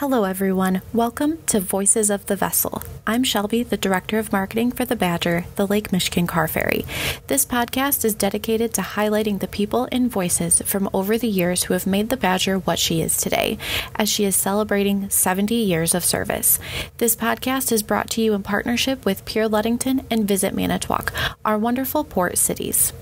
Hello, everyone. Welcome to Voices of the Vessel. I'm Shelby, the Director of Marketing for the Badger, the Lake Michigan Car Ferry. This podcast is dedicated to highlighting the people and voices from over the years who have made the Badger what she is today, as she is celebrating 70 years of service. This podcast is brought to you in partnership with Pure Ludington and Visit Manitowoc, our wonderful port cities.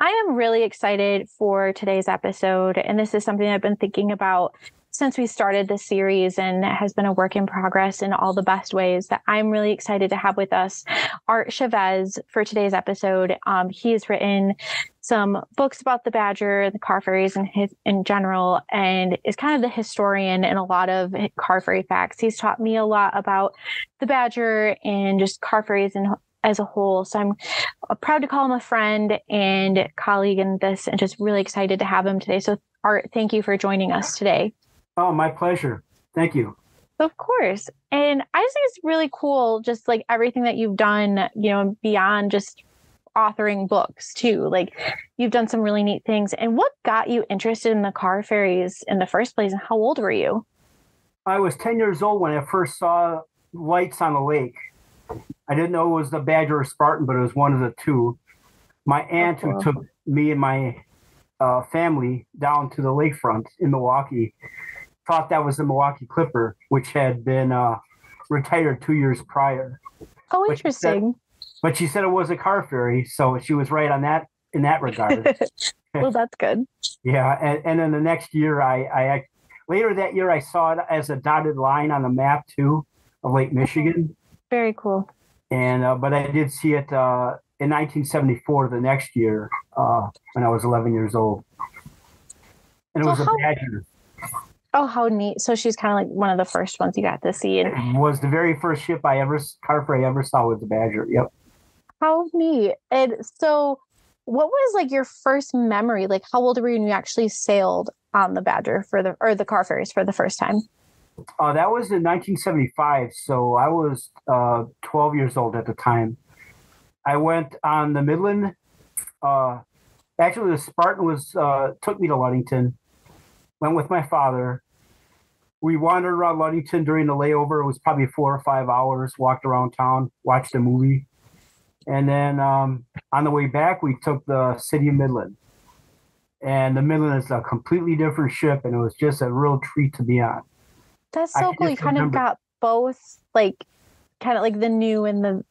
I am really excited for today's episode. And this is something I've been thinking about since we started this series and has been a work in progress in all the best ways that I'm really excited to have with us Art Chavez for today's episode. Um, he's written some books about the badger, the car ferries in, his, in general, and is kind of the historian in a lot of car ferry facts. He's taught me a lot about the badger and just car ferries and as a whole. So I'm uh, proud to call him a friend and colleague in this and just really excited to have him today. So, Art, thank you for joining us today. Oh, my pleasure. Thank you. Of course. And I just think it's really cool, just like everything that you've done, you know, beyond just authoring books too. Like you've done some really neat things. And what got you interested in the car ferries in the first place? And how old were you? I was 10 years old when I first saw lights on the lake. I didn't know it was the Badger or Spartan, but it was one of the two. My aunt, who took me and my uh, family down to the lakefront in Milwaukee, thought that was the Milwaukee Clipper, which had been uh, retired two years prior. Oh, interesting. But she, said, but she said it was a car ferry, so she was right on that in that regard. well, that's good. yeah, and, and then the next year, I, I later that year I saw it as a dotted line on the map too of Lake Michigan. Very cool. And uh, but I did see it uh, in 1974, the next year uh, when I was 11 years old, and it so was how, a badger. Oh, how neat! So she's kind of like one of the first ones you got to see. And it was the very first ship I ever car I ever saw was the Badger. Yep. How neat! And so, what was like your first memory? Like, how old were you when you actually sailed on the Badger for the or the car ferries for the first time? Uh, that was in 1975. So I was uh, 12 years old at the time. I went on the Midland. Uh, actually, the Spartan was uh, took me to Ludington. Went with my father. We wandered around Ludington during the layover. It was probably four or five hours. Walked around town, watched a movie, and then um, on the way back, we took the City of Midland. And the Midland is a completely different ship, and it was just a real treat to be on. That's so cool. You kind remember. of got both, like, kind of like the new and the.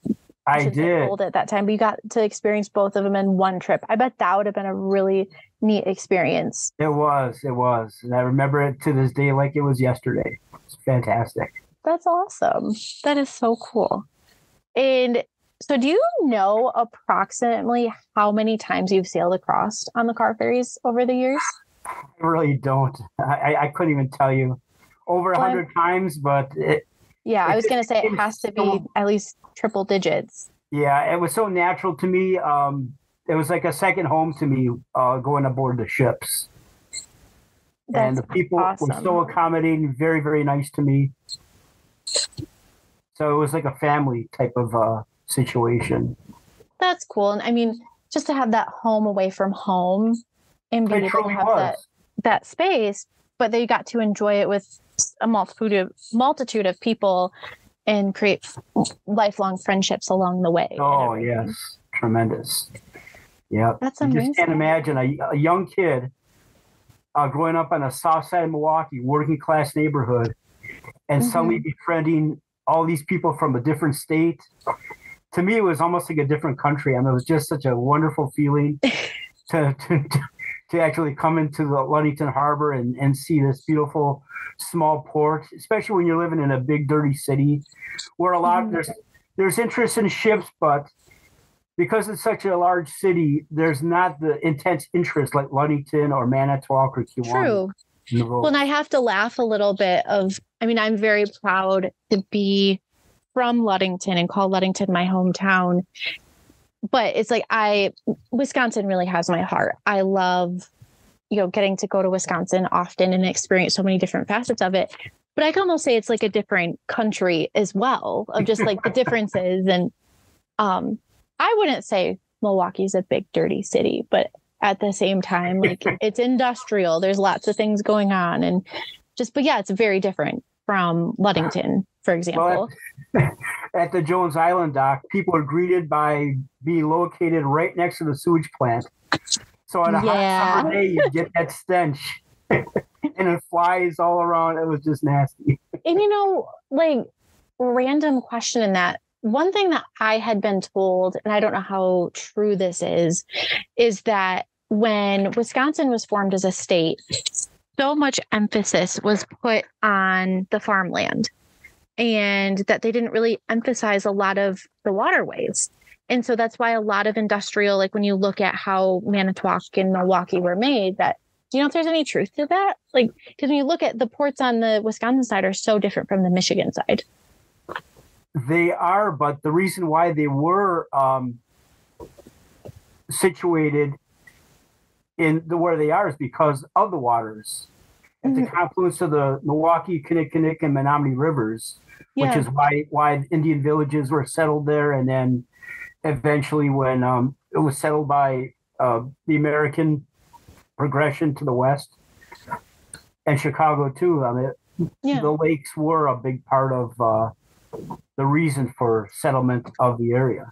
I, I did old at that time, but you got to experience both of them in one trip. I bet that would have been a really neat experience. It was. It was, and I remember it to this day like it was yesterday. It's fantastic. That's awesome. That is so cool. And so, do you know approximately how many times you've sailed across on the car ferries over the years? I really don't. I, I couldn't even tell you over a hundred times, but it, yeah, I was gonna say it has to be at least triple digits. Yeah, it was so natural to me. Um, it was like a second home to me uh, going aboard the ships. That's and the people awesome. were so accommodating, very, very nice to me. So it was like a family type of uh, situation. That's cool. And I mean, just to have that home away from home and being able to have that, that space, but they got to enjoy it with a multitude of multitude of people and create lifelong friendships along the way. Oh yes, tremendous. Yeah, that's amazing. You just can't imagine a, a young kid uh, growing up on the south side of Milwaukee, working class neighborhood, and mm-hmm. suddenly befriending all these people from a different state. To me, it was almost like a different country. I mean, it was just such a wonderful feeling to, to, to actually come into the Ludington Harbor and, and see this beautiful small port, especially when you're living in a big dirty city where a lot mm-hmm. there's there's interest in ships, but because it's such a large city, there's not the intense interest like Ludington or Manitowoc or Kewaunee. True. Well, and I have to laugh a little bit of I mean, I'm very proud to be from Ludington and call Ludington my hometown. But it's like I Wisconsin really has my heart. I love you know, getting to go to Wisconsin often and experience so many different facets of it. But I can almost say it's like a different country as well, of just like the differences. And um, I wouldn't say Milwaukee's a big dirty city, but at the same time. Like it's industrial. There's lots of things going on and just but yeah, it's very different from Ludington, for example. Well, at the Jones Island dock, people are greeted by being located right next to the sewage plant. So on a yeah. hot summer day, you get that stench. and it flies all around. It was just nasty. And you know, like random question in that one thing that I had been told, and I don't know how true this is, is that when Wisconsin was formed as a state, so much emphasis was put on the farmland and that they didn't really emphasize a lot of the waterways. And so that's why a lot of industrial, like when you look at how Manitowoc and Milwaukee were made, that do you know if there's any truth to that? Like, because when you look at the ports on the Wisconsin side are so different from the Michigan side. They are, but the reason why they were um, situated in the where they are is because of the waters at the mm-hmm. confluence of the Milwaukee, Kinnickinnic, and Menomonee rivers, yeah. which is why why Indian villages were settled there, and then eventually when um, it was settled by uh, the American progression to the west and Chicago too. I mean, yeah. the lakes were a big part of uh, the reason for settlement of the area.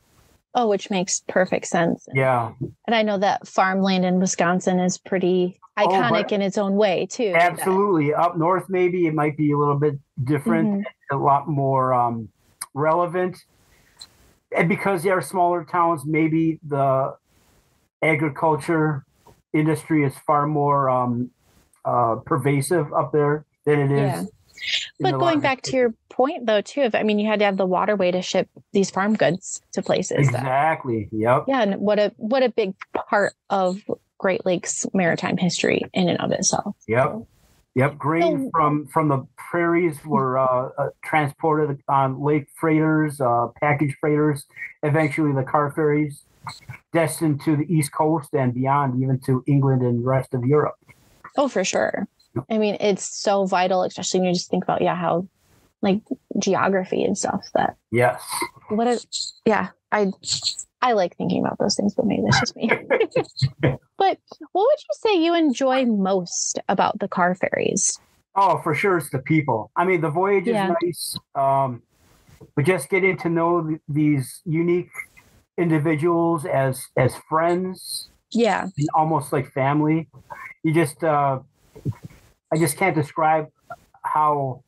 Oh, which makes perfect sense. Yeah. And I know that farmland in Wisconsin is pretty iconic oh, in its own way, too. Absolutely. Up north, maybe it might be a little bit different, mm-hmm. a lot more um, relevant. And because they are smaller towns, maybe the agriculture industry is far more um, uh, pervasive up there than it is yeah. But going back to your point, though, too, if I mean, you had to have the waterway to ship these farm goods to places. Exactly. That, yep. Yeah, and what a what a big part of Great Lakes maritime history in and of itself. Yep. Yep. Grain so, from from the prairies were uh, uh, transported on lake freighters, uh, package freighters, eventually the car ferries, destined to the east coast and beyond, even to England and the rest of Europe. Oh, for sure. I mean, it's so vital, especially when you just think about, yeah, how like geography and stuff that. Yes. What a, yeah, I, I like thinking about those things, but maybe that's just me. but what would you say you enjoy most about the car ferries? Oh, for sure, it's the people. I mean, the voyage yeah. is nice, um, but just getting to know th- these unique individuals as as friends, yeah, almost like family. You just uh, I just can't describe how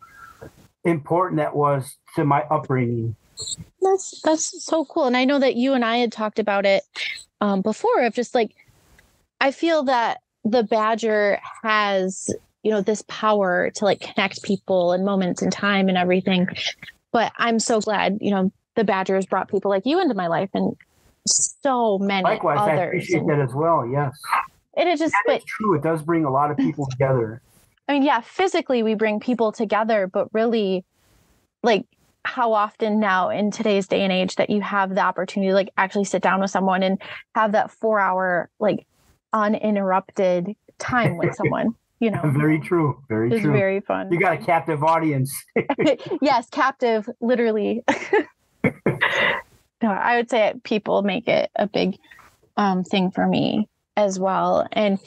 important that was to my upbringing. That's that's so cool, and I know that you and I had talked about it um, before. Of just like, I feel that the Badger has you know this power to like connect people and moments in time and everything. But I'm so glad you know the Badger has brought people like you into my life and so many Likewise, others. I appreciate and, that as well. Yes, it is just but, true. It does bring a lot of people together. I mean, yeah, physically we bring people together, but really, like, how often now in today's day and age that you have the opportunity to like actually sit down with someone and have that four hour like uninterrupted time with someone you know? Very true very it's true. very fun. You got a captive audience. Yes captive literally. No i would say people make it a big um, thing for me as well. And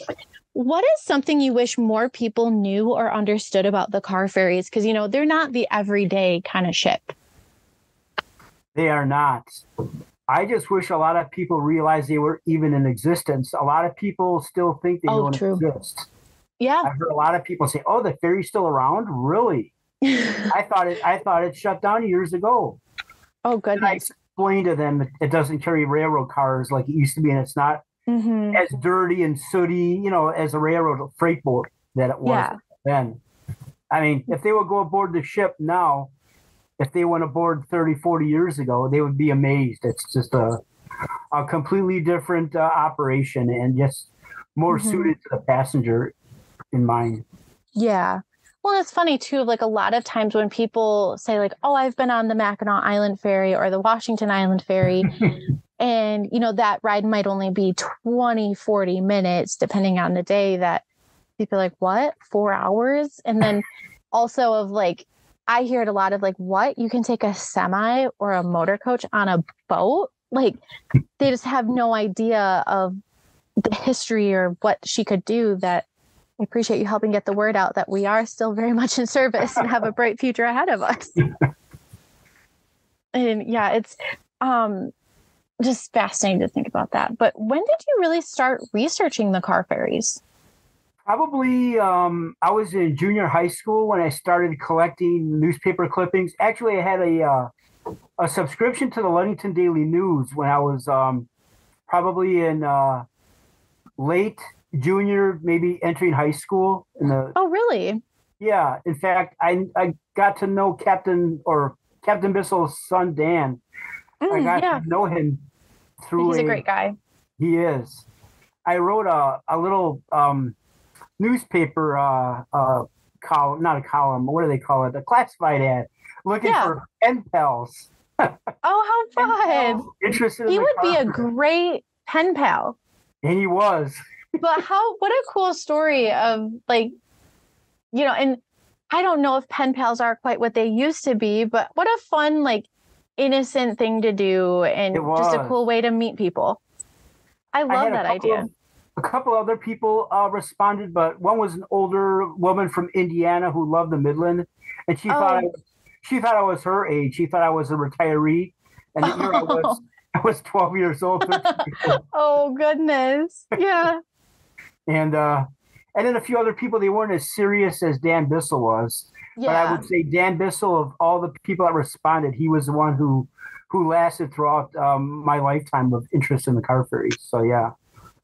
what is something you wish more people knew or understood about the car ferries? Because, you know, they're not the everyday kind of ship. They are not. I just wish a lot of people realized they were even in existence. A lot of people still think they oh, don't true. exist. Yeah. I've heard a lot of people say, "Oh, the ferry's still around." Really? I thought it. I thought it shut down years ago. Oh, goodness. And I explained to them it doesn't carry railroad cars like it used to be, and it's not mm-hmm. as dirty and sooty, you know, as a railroad freight boat that it was yeah. then. I mean, if they would go aboard the ship now, if they went aboard 30, 40 years ago, they would be amazed. It's just a, a completely different uh, operation and just more mm-hmm. suited to the passenger in mind. Yeah. Well, it's funny too. Like a lot of times when people say, like, "Oh, I've been on the Mackinac Island ferry or the Washington Island ferry," and you know that ride might only be 20 40 minutes depending on the day that people are like what? Four hours? And then also of like i hear it a lot of like what? You can take a semi or a motor coach on a boat? Like they just have no idea of the history or what she could do that I appreciate you helping get the word out that we are still very much in service and have a bright future ahead of us. and yeah, it's um just fascinating to think about that. But when did you really start researching the car ferries? Probably, um, I was in junior high school when I started collecting newspaper clippings. Actually, I had a uh, a subscription to the Ludington Daily News when I was um, probably in uh, late junior, maybe entering high school. In the oh, really? Yeah. In fact, I I got to know Captain or Captain Bissell's son Dan. Mm, I got yeah. to know him through. He's a, a, great guy. He is. I wrote a a little um, newspaper uh, uh, column, not a column. What do they call it? A classified ad, looking yeah. for pen pals. oh, how fun! Interested. He in would be a great pen pal. And he was. but how? What a cool story of like, you know, and I don't know if pen pals are quite what they used to be, but what a fun like innocent thing to do and just a cool way to meet people. I love I that idea. Of, a couple other people uh, responded, but one was an older woman from Indiana who loved the Midland, and she oh. thought I was, she thought I was her age. She thought I was a retiree, and here I was. I was 12 years old. oh goodness! Yeah. and uh, and then a few other people. They weren't as serious as Dan Bissell was. Yeah. But I would say Dan Bissell, of all the people that responded, he was the one who who lasted throughout um, my lifetime of interest in the car ferries. So yeah.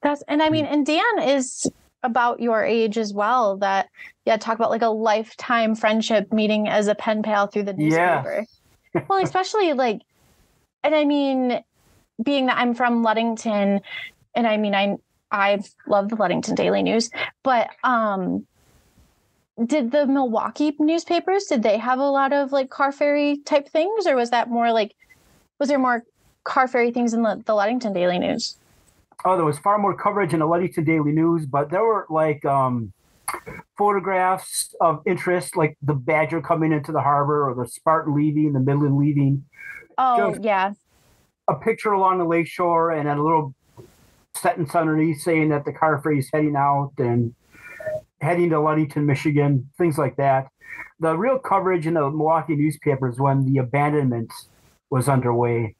That's and I mean, and Dan is about your age as well. That yeah, talk about like a lifetime friendship meeting as a pen pal through the newspaper. Yeah. well, especially like, and I mean, being that I'm from Ludington, and I mean, I I love the Ludington Daily News, but um, did the Milwaukee newspapers did they have a lot of like car ferry type things, or was that more like was there more car ferry things in the, the Ludington Daily News? oh, there was far more coverage in the Ludington Daily News, but there were like um, photographs of interest, like the Badger coming into the harbor or the Spartan leaving, the Midland leaving. Oh, Just yeah. A picture along the lake shore and a little sentence underneath saying that the car ferry is heading out and heading to Ludington, Michigan, things like that. The real coverage in the Milwaukee newspapers when the abandonment was underway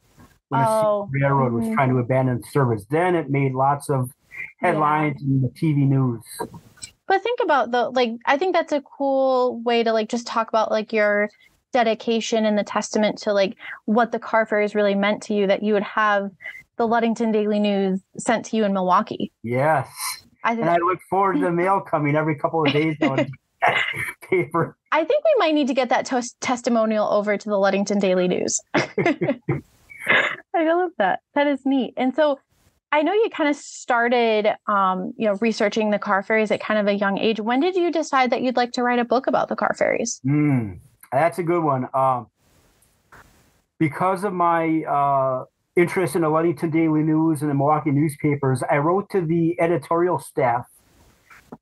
when oh. the railroad was mm-hmm. trying to abandon service. Then it made lots of headlines yeah. in the TV news. But think about the like I think that's a cool way to like just talk about like your dedication and the testament to like what the car ferries really meant to you that you would have the Ludington Daily News sent to you in Milwaukee. Yes. I think and I look forward to the mail coming every couple of days on paper. I think we might need to get that tos- testimonial over to the Ludington Daily News. I love that. That is neat. And so I know you kind of started, um, you know, researching the car ferries at kind of a young age. When did you decide that you'd like to write a book about the car ferries? Mm, that's a good one. Um, because of my uh, interest in the Ludington Daily News and the Milwaukee newspapers, I wrote to the editorial staff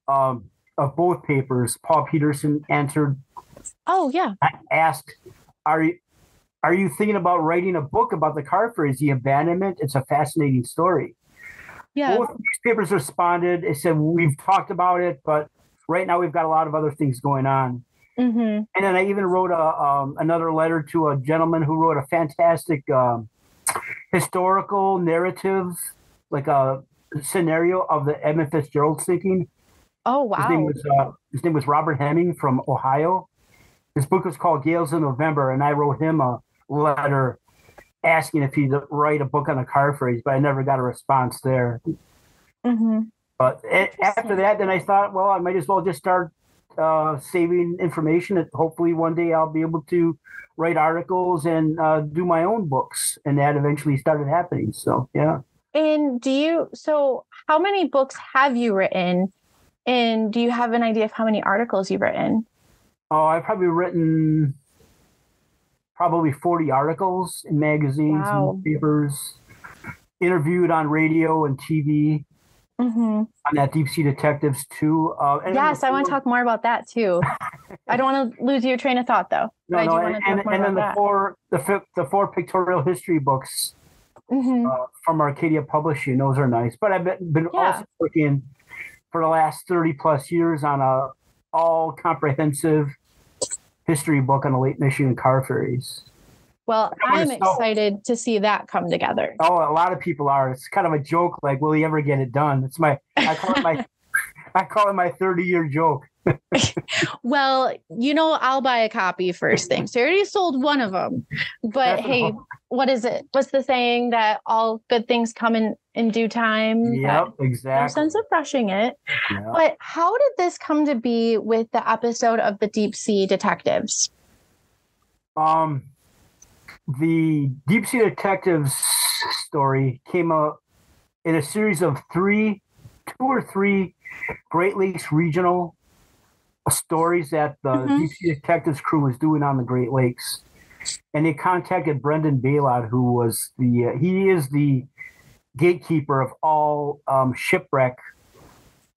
um, of both papers. Paul Peterson answered. Oh yeah. I asked, "Are you are you thinking about writing a book about the car ferries, the abandonment? It's a fascinating story. Yeah. Both newspapers responded. They said, We've talked about it, but right now we've got a lot of other things going on. Mm-hmm. And then I even wrote a, um, another letter to a gentleman who wrote a fantastic um, historical narratives, like a scenario of the Edmund Fitzgerald sinking. Oh wow! His name was uh, his name was Robert Hemming from Ohio. His book was called Gales in November, and I wrote him a letter asking if he'd write a book on the car ferries, but I never got a response there. Mm-hmm. But after that, then I thought, well, I might as well just start uh, saving information that hopefully one day I'll be able to write articles and uh, do my own books. And that eventually started happening. So, yeah. And do you, so how many books have you written? And do you have an idea of how many articles you've written? Oh, I've probably written probably 40 articles in magazines wow. and papers, interviewed on radio and TV. Mm-hmm. On that Deep Sea Detectives too. Uh, yes, I want to talk more about that too. I don't want to lose your train of thought though. No, no, and, and, and then the that. four the the four pictorial history books Mhm. uh, from Arcadia Publishing. Those are nice. But I've been, been Yeah. also working for the last 30 plus years on a all comprehensive history book on the Lake Michigan car ferries. Well, I'm excited to see that come together. Oh, a lot of people are. It's kind of a joke. Like, will he ever get it done? It's my, I call it my, I call it my 30 year joke. Well, you know, I'll buy a copy first thing. So I already sold one of them. But hey, what is it? What's the saying that all good things come in in due time? Yep, exactly. No sense of rushing it. Yeah. But how did this come to be with the episode of the Deep Sea Detectives? Um, the Deep Sea Detectives story came out in a series of three, two or three Great Lakes regional stories that the Mhm. Deep Sea Detectives crew was doing on the Great Lakes. And they contacted Brendon Baillod, who was the, uh, he is the gatekeeper of all um, shipwreck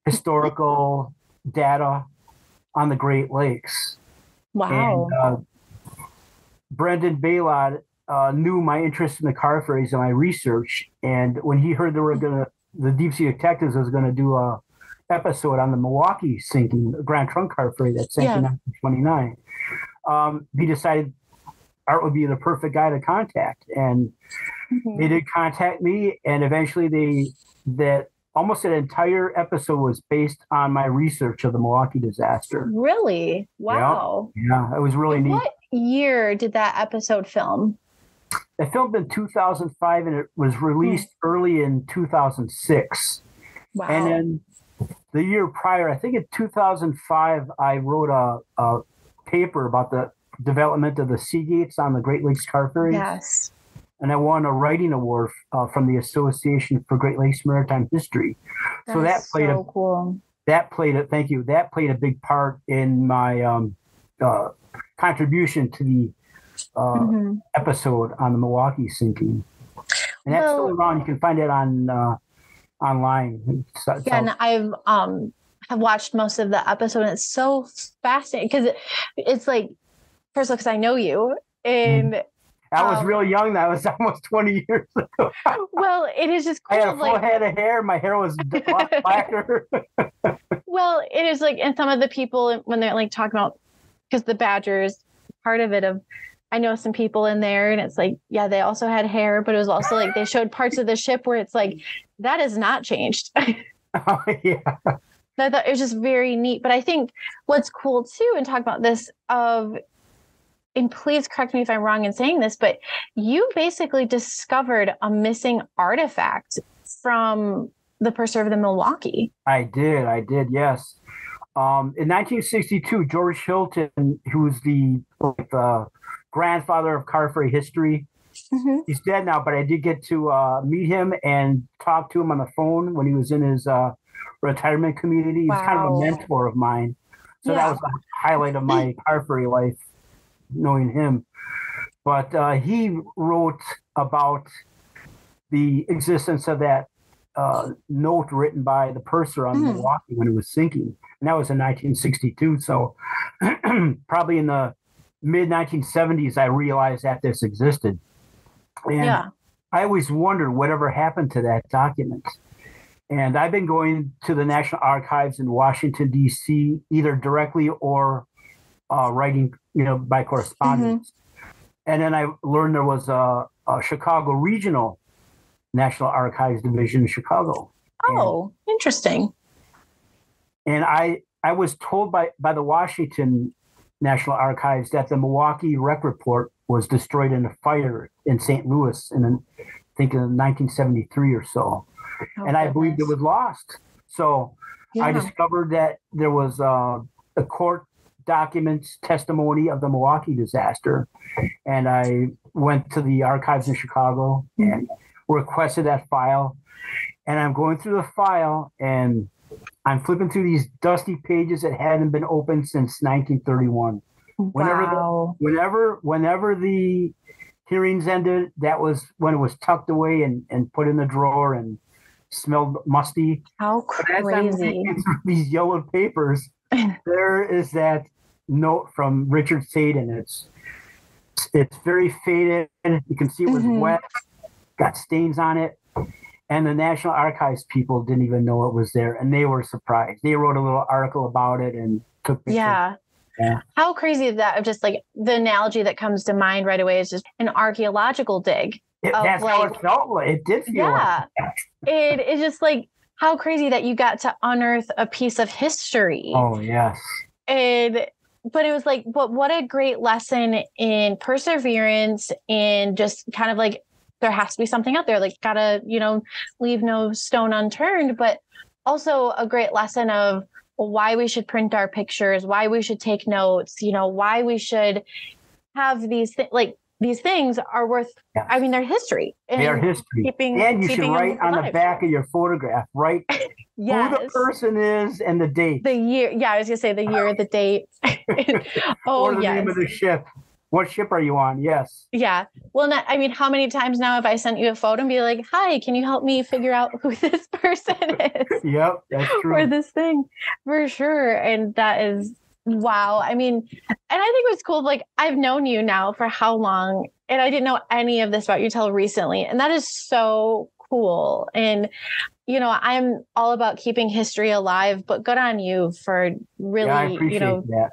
historical data on the Great Lakes. Wow. And uh, Brendon Baillod uh, knew my interest in the car ferries and my research. And when he heard they were going to, the Deep Sea Detectives was going to do a episode on the Milwaukee sinking, the Grand Trunk car ferry that sank in Yeah. 1929, um, he decided Art would be the perfect guy to contact. And Mhm. they did contact me, and eventually they that almost an entire episode was based on my research of the Milwaukee disaster. Really? Wow. Yeah, it was really neat. What year did that episode film? It filmed in 2005 and it was released early in 2006. Wow. And then the year prior, I think in 2005, I wrote a, a paper about the development of the sea gates on the Great Lakes car ferries. yes. And I won a writing award uh, from the Association for Great Lakes Maritime History. so that played so a cool. that played a thank you that played a big part in my um, uh, contribution to the uh, Mhm. episode on the Milwaukee sinking. And that's Well- still around. You can find it on uh, online. So- so- Yeah, and I've um have watched most of the episode, and it's so fascinating because it, it's like first of all, because I know you, and I was um, real young. That was almost 20 years ago. well, it is just I had a full like, head of hair. My hair was blacker. well, it is like, and some of the people when they're like talking about because the Badgers part of it of. I know some people in there, and it's like, yeah, they also had hair, but it was also like they showed parts of the ship where it's like that has not changed. oh, yeah. I thought it was just very neat. But I think what's cool too, and talk about this of, and please correct me if I'm wrong in saying this, but you basically discovered a missing artifact from the Purser of the Milwaukee. I did. I did. Yes. Um, in 1962, George Hilton, who was the uh, grandfather of car ferry history, he's dead now, but I did get to uh, meet him and talk to him on the phone when he was in his uh, retirement community. He's kind of a mentor of mine. So Yeah. that was the highlight of my car ferry life, knowing him. But uh, he wrote about the existence of that uh, note written by the purser on Hmm. Milwaukee when it was sinking. And that was in 1962. So probably in the mid 1970s, I realized that this existed. And Yeah. I always wondered whatever happened to that document. And I've been going to the National Archives in Washington, D.C., either directly or uh, writing, you know, by correspondence. And then I learned there was a, a Chicago Regional National Archives Division in Chicago. Oh, interesting. And I, I was told by, by the Washington National Archives that the Milwaukee Wreck Report was destroyed in a fire in St. Louis in, I think, in 1973 or so. Oh, and I believed it was lost. So I discovered that there was uh, a court documents testimony of the Milwaukee disaster, and I went to the archives in Chicago and requested that file. And I'm going through the file, and I'm flipping through these dusty pages that hadn't been opened since 1931. Whenever the- wow. Whenever, whenever the hearings ended, that was when it was tucked away and, and put in the drawer and smelled musty. How But as I'm crazy. these yellow papers, there is that note from Richard Sadon. It's it's very faded. You can see it was Mhm. wet. Got stains on it. And the National Archives people didn't even know it was there, and they were surprised. They wrote a little article about it and took pictures. Yeah. Yeah. How crazy is that? Of just like the analogy that comes to mind right away is just an archaeological dig. It- that's how it felt like. It did feel Yeah. like. It is just like how crazy that you got to unearth a piece of history. Oh, yes. and but it was like but what a great lesson in perseverance and just kind of like there has to be something out there like gotta you know leave no stone unturned but also a great lesson of why we should print our pictures why we should take notes you know why we should have these thi- like these things are worth i mean they're history and They are history. keeping And you should write on the back of your photograph, write yes. who the person is and the date. the year yeah i was gonna say the year the date oh or the yes name of the ship. What ship are you on? Yes. Yeah. Well, not, I mean, how many times now have I sent you a photo and be like, hi, can you help me figure out who this person is Yep, that's or true. this thing? For sure. And that is, wow. I mean, and I think what's cool, like, I've known you now for how long, and I didn't know any of this about you till recently. And that is so cool. And, you know, I'm all about keeping history alive, but good on you for really, yeah, you know, that.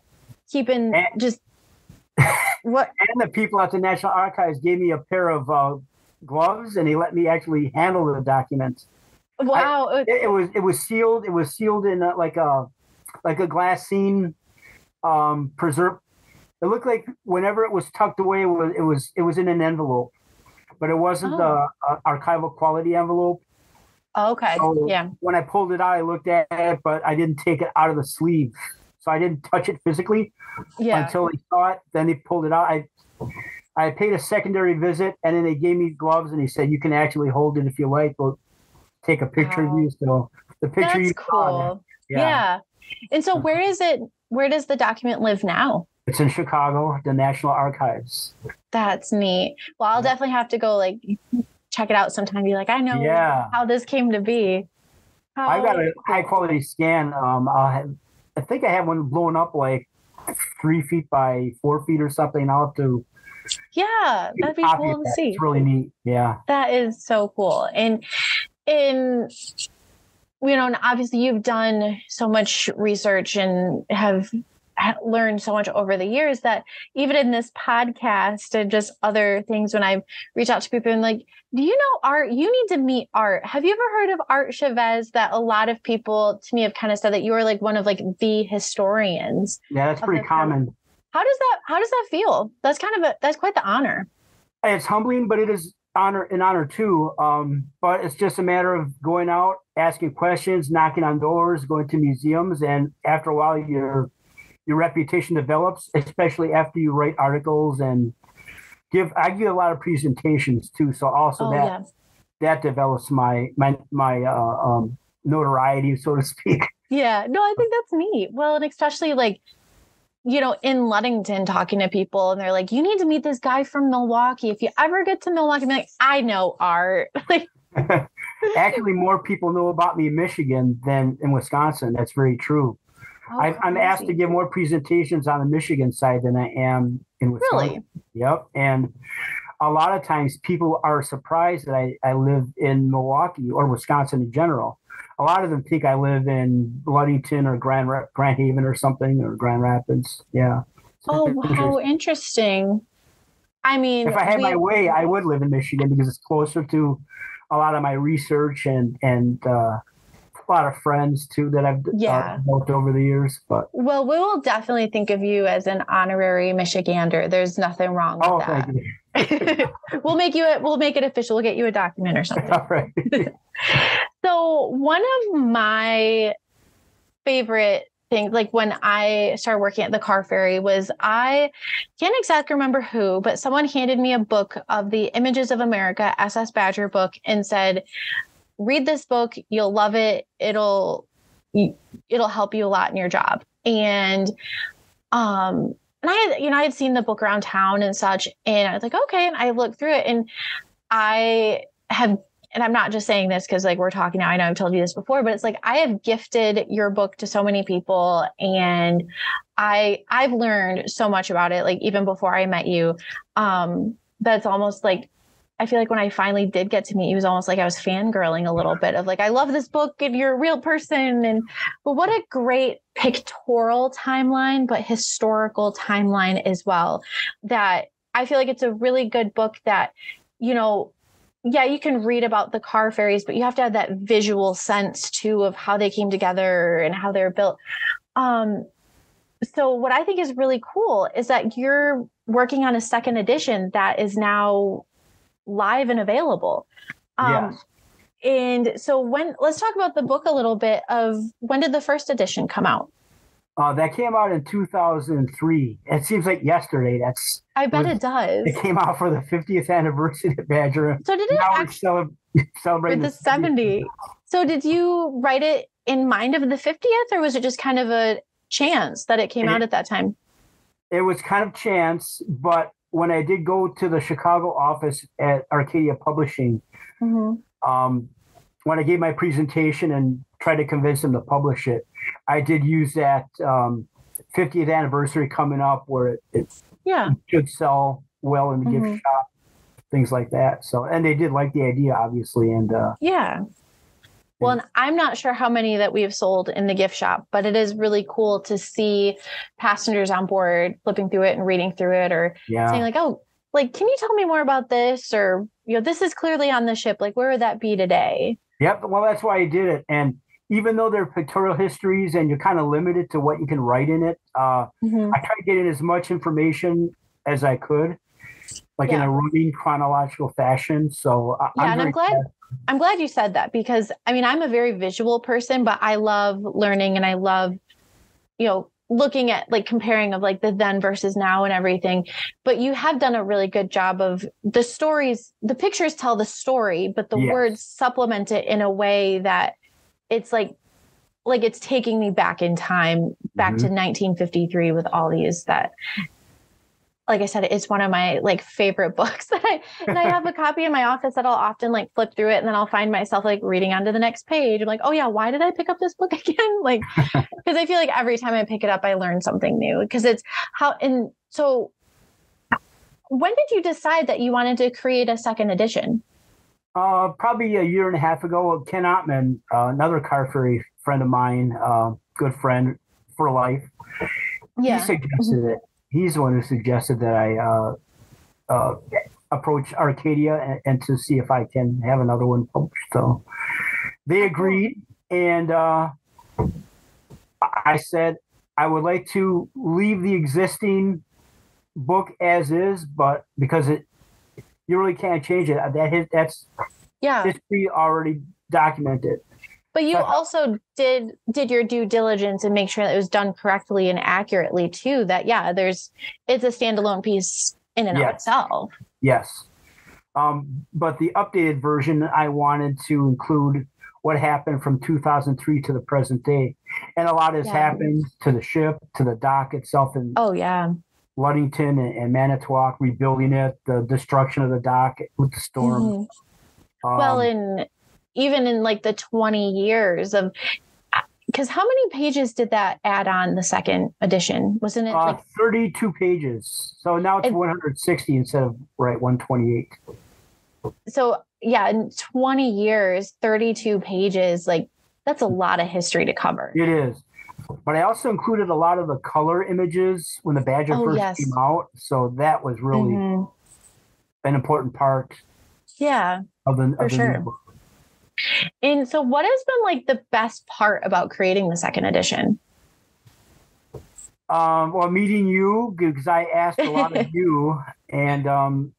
keeping And- just what And the people at the National Archives gave me a pair of uh, gloves, and they let me actually handle the documents. wow. It, it was it was sealed. It was sealed in a, like a like a glassine um, preserve. It looked like whenever it was tucked away, it was it was it was in an envelope, but it wasn't Oh. the uh, archival quality envelope. okay. So- yeah. when I pulled it out, I looked at it, but I didn't take it out of the sleeve. So I didn't touch it physically Yeah. until they saw it. Then they pulled it out. I I paid a secondary visit, and then they gave me gloves, and he said you can actually hold it if you like. But take a picture Wow. of you. So the picture That's you saw, cool. Yeah. And so where is it where does the document live now? it's in Chicago, the National Archives. That's neat. Well, I'll Yeah. definitely have to go like check it out sometime. Be like, I know Yeah. how this came to be. How I got a high quality scan. Um, I'll have, I think I have one blown up like three feet by four feet or something. I'll have to Yeah, that'd be cool of to that. see. It's really neat. Yeah. That is so cool. And in you know, and obviously you've done so much research and have ha- learned so much over the years that even in this podcast and just other things when I reach out to people and like, do you know art? You need to meet art. Have you ever heard of Art Chavez? That a lot of people to me have kind of said that you are like one of like the historians. Yeah, that's pretty common. How does that how does that feel? That's kind of a that's quite the honor. it's humbling, but it is honor an honor too. Um, but it's just a matter of going out, asking questions, knocking on doors, going to museums, and after a while, your your reputation develops, especially after you write articles and give. I give a lot of presentations too, so also oh that yeah. that develops my my my uh, um, notoriety, so to speak. Yeah, no, I think that's neat. Well, and especially like, you know, in Ludington talking to people and they're like, you need to meet this guy from Milwaukee. If you ever get to Milwaukee, be like, I know art. like, Actually, more people know about me in Michigan than in Wisconsin. That's very true. Oh, I, I'm asked to give more presentations on the Michigan side than I am in Wisconsin. Really? Yep. And a lot of times people are surprised that I, I live in Milwaukee or Wisconsin in general. A lot of them think I live in Ludington or Grand Grand Haven or something or Grand Rapids. Yeah. Oh, how interesting. interesting. I mean, If I had my way, I would live in Michigan because it's closer to a lot of my research and and uh, a lot of friends too that I've uh, Yeah. developed over the years. But Well, we will definitely think of you as an honorary Michigander. There's nothing wrong with oh, that. we'll make you. A, we'll make it official. We'll get you a document or something. All right. So one of my favorite things, like when I started working at the car ferry, was I can't exactly remember who, but someone handed me a book of the Images of America SS Badger book and said, "Read this book. You'll love it. It'll it'll help you a lot in your job." And um and I had, you know, I had seen the book around town and such, and I was like, okay. And I looked through it, and I have and I'm not just saying this because like we're talking now. I know I've told you this before, but it's like I have gifted your book to so many people and I I've learned so much about it, like even before I met you. Um, that's almost like I feel like when I finally did get to meet you, it was almost like I was fangirling a little bit of like, I love this book and you're a real person. And but what a great pictorial timeline, but historical timeline as well. That I feel like it's a really good book that, you know, yeah, you can read about the car ferries, but you have to have that visual sense too of how they came together and how they're built. Um, so what I think is really cool is that you're working on a second edition that is now live and available. Um, yes. And so when let's talk about the book a little bit of when did the first edition come out? Uh, that came out in 2003. It seems like yesterday. That's I bet was, it does. It came out for the 50th anniversary of Badger. So did it now actually celebrate the 70? So did you write it in mind of the 50th, or was it just kind of a chance that it came it, out at that time? It was kind of chance, but when I did go to the Chicago office at Arcadia Publishing, mm-hmm. um, when I gave my presentation and tried to convince them to publish it, I did use that um, 50th anniversary coming up where it, it yeah should sell well in the mm-hmm. gift shop, things like that. So, and they did like the idea, obviously, and uh, yeah. Well, and I'm not sure how many that we have sold in the gift shop, but it is really cool to see passengers on board flipping through it and reading through it or yeah. saying like, "Oh, like can you tell me more about this?" or you know, this is clearly on the ship. Like, where would that be today? Yep. Well, that's why I did it, and even though they're pictorial histories and you're kind of limited to what you can write in it, uh, mm-hmm. I tried to get in as much information as I could, like yeah. in a running chronological fashion. So yeah, I'm and I'm glad. I'm glad you said that because I mean I'm a very visual person, but I love learning and I love, you know, looking at like comparing of like the then versus now and everything but you have done a really good job of the stories the pictures tell the story but the yes. words supplement it in a way that it's like like it's taking me back in time back mm-hmm. to 1953 with all these that like I said, it's one of my like favorite books that I and I have a copy in my office that I'll often like flip through it and then I'll find myself like reading onto the next page. I'm like, oh yeah, why did I pick up this book again? Like because I feel like every time I pick it up, I learn something new. Because it's how and so when did you decide that you wanted to create a second edition? Uh, probably a year and a half ago, Ken Ottman, uh, another car ferry friend of mine, uh, good friend for life, yeah. he suggested mm-hmm. it. He's the one who suggested that I uh, uh, approach Arcadia and, and, to see if I can have another one published. So they agreed, and uh, I said I would like to leave the existing book as is, but because it you really can't change it. That that's yeah history already documented. But you also did did your due diligence and make sure that it was done correctly and accurately too. That yeah, there's it's a standalone piece in and yes. of itself. Yes. Um, but the updated version, I wanted to include what happened from 2003 to the present day, and a lot has yeah. happened to the ship, to the dock itself, and oh yeah, Ludington and, and Manitowoc, rebuilding it, the destruction of the dock with the storm. Mm-hmm. Um, well, in even in like the 20 years of because how many pages did that add on the second edition? Wasn't it uh, like 32 pages? So now it's it, 160 instead of right 128. So yeah, in 20 years, 32 pages, like that's a lot of history to cover. It is. But I also included a lot of the color images when the Badger oh, first yes. came out. So that was really mm-hmm. an important part. Yeah. Of the, for of the sure. And so, what has been like the best part about creating the second edition? Um, well, meeting you because I asked a lot of you, and um,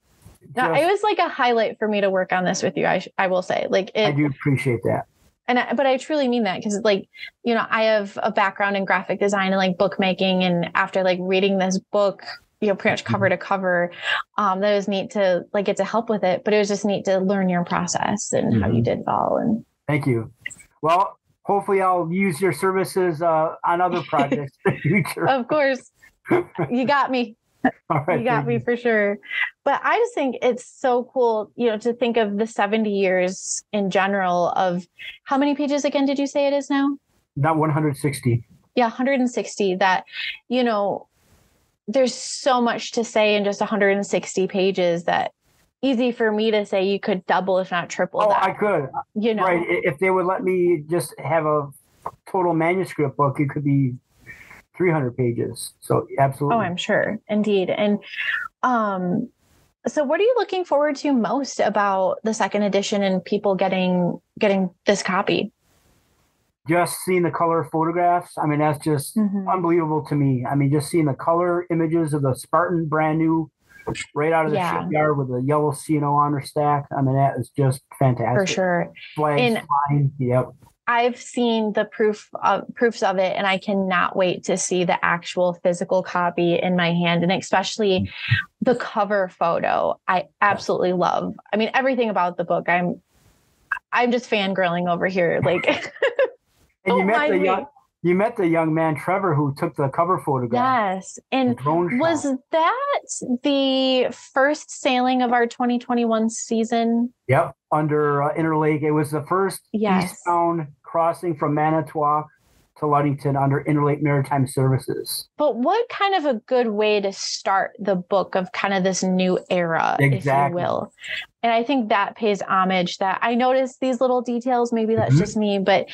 just, it was like a highlight for me to work on this with you. I sh- I will say, like, it, I do appreciate that and I, but I truly mean that because like you know I have a background in graphic design and like bookmaking and after like reading this book you know pretty much cover to cover um that was neat to like get to help with it but it was just neat to learn your process and mm-hmm. how you mm-hmm. did all and thank you well hopefully I'll use your services uh, on other projects in the future of course you got me you got me for sure. But I just think it's so cool, you know, to think of the 70 years in general of how many pages again did you say it is now? Not 160. Yeah, 160 that, you know, there's so much to say in just 160 pages that easy for me to say you could double, if not triple Oh, that. I could. you know, Right. If they would let me just have a total manuscript book, it could be 300 pages. So absolutely. Oh, I'm sure. Indeed. And um so what are you looking forward to most about the second edition and people getting getting this copy? Just seeing the color photographs. I mean, that's just Mhm. unbelievable to me. I mean, just seeing the color images of the Spartan brand new right out of the Yeah. shipyard with the yellow C&O on their stack. I mean, that is just fantastic. For sure. Flags And- flying. Yep. I've seen the proof of proofs of it and I cannot wait to see the actual physical copy in my hand and especially the cover photo. I absolutely love. I mean everything about the book. I'm I'm just fangirling over here like And you Don't met the me. young you met the young man Trevor who took the cover photograph. yes. And drone shot. Was that the first sailing of our 2021 season? Yep, under uh, Interlake. It was the first Yes. eastbound crossing from Manitowoc to Ludington under Interlake Maritime Services. But what kind of a good way to start the book of kind of this new era, if you will? And I think that pays homage that I noticed these little details. Maybe that's Mhm. just me, but